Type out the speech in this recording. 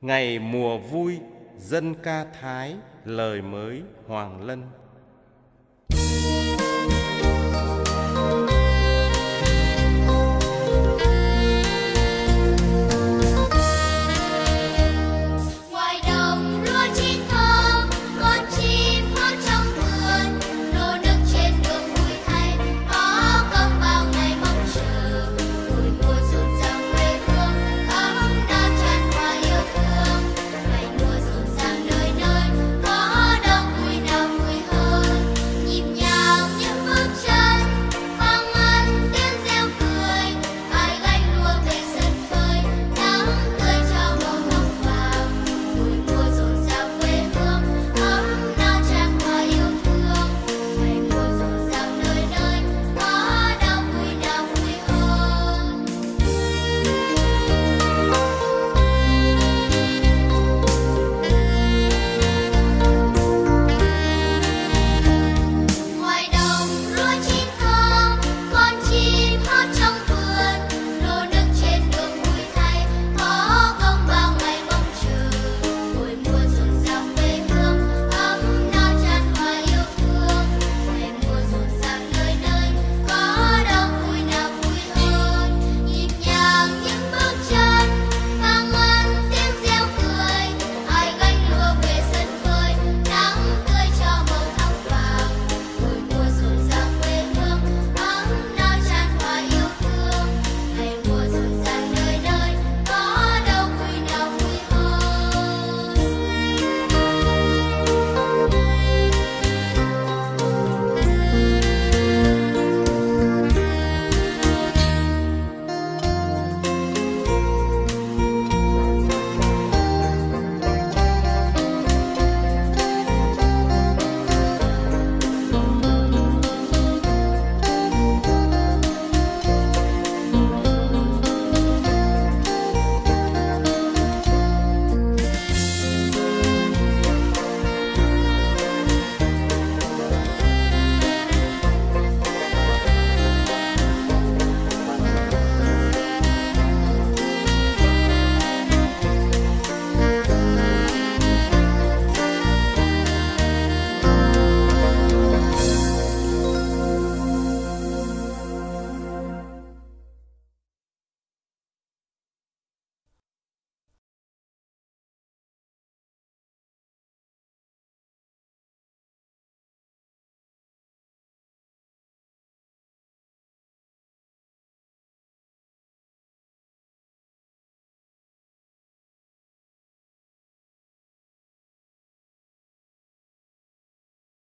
Ngày mùa vui dân ca thái lời mới hoàng lân.